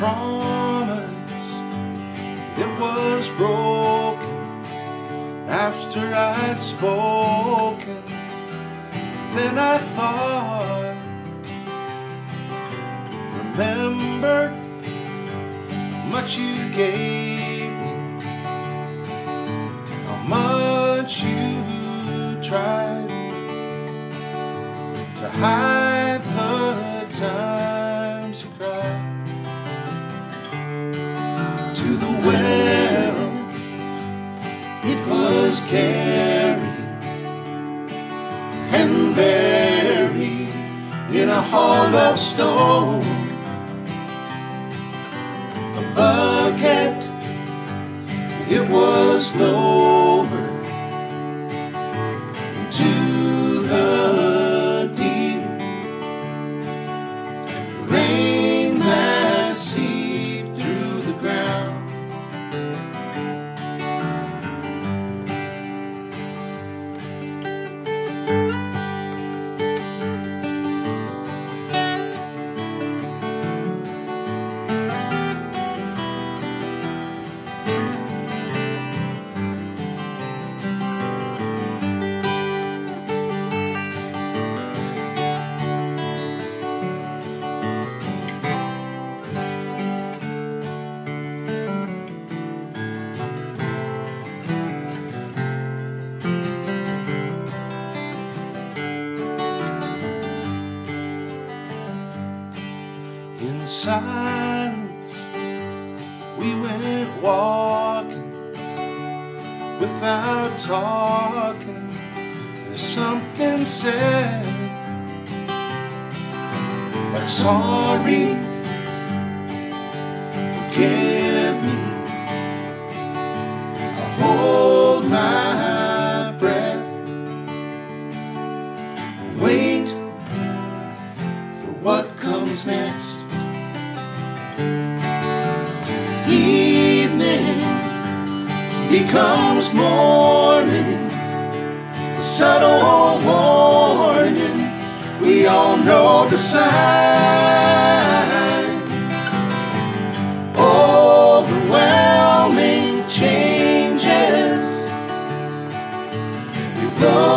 promise it was broken after I'd spoken. Then I thought, remembered much you gave me, how much you tried was carried and buried in a hall of stone. A bucket it was lowered silence, we went walking without talking. There's something said, like sorry, forgive becomes morning, subtle warning. We all know the signs. Overwhelming changes. We look